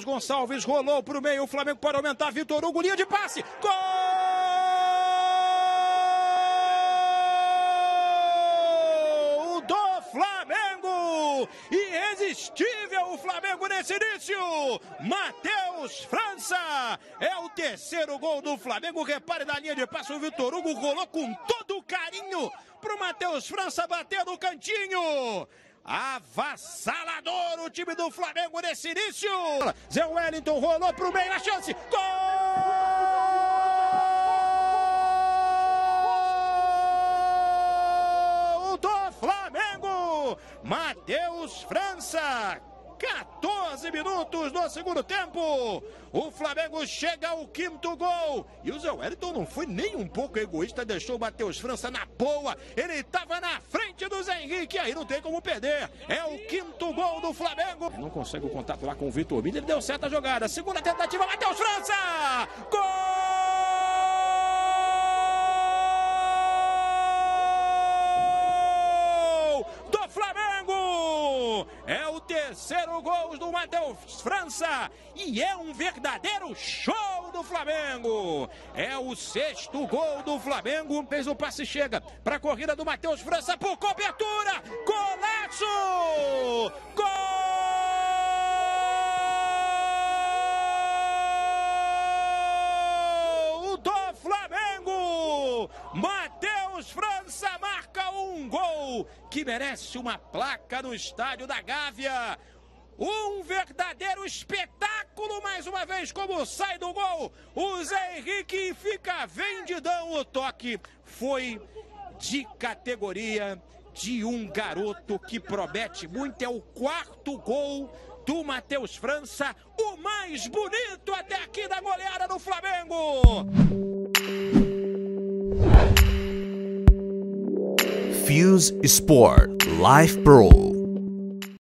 Gonçalves rolou para o meio, o Flamengo pode aumentar, Vitor Hugo, linha de passe, gol do Flamengo, irresistível o Flamengo nesse início, Matheus França, é o terceiro gol do Flamengo, repare na linha de passe, o Vitor Hugo rolou com todo carinho para o Matheus França bater no cantinho, Avassalador o time do Flamengo nesse início. Zé Wellington rolou para o meio, a chance. Gol do Flamengo. Matheus França 14 minutos do segundo tempo. O Flamengo chega ao quinto gol. E o Zé Wellington não foi nem um pouco egoísta, deixou o Matheus França na boa. Ele estava na do Zé Henrique, aí não tem como perder. É o quinto gol do Flamengo. Não consegue o contato lá com o Vitor Miller, ele deu certa jogada. Segunda tentativa, Matheus França! Gol! É o terceiro gol do Matheus França e é um verdadeiro show do Flamengo. É o sexto gol do Flamengo. Fez o passe chega para a corrida do Matheus França por cobertura. Golaço! Gol do Flamengo! Matheus França marca um gol que merece uma placa no estádio da Gávea. Um verdadeiro espetáculo, mais uma vez, como sai do gol. O Zé Henrique fica vendidão. O toque foi de categoria de um garoto que promete muito. É o quarto gol do Matheus França, o mais bonito até aqui da goleada do Flamengo. Fuse Sport Life Pro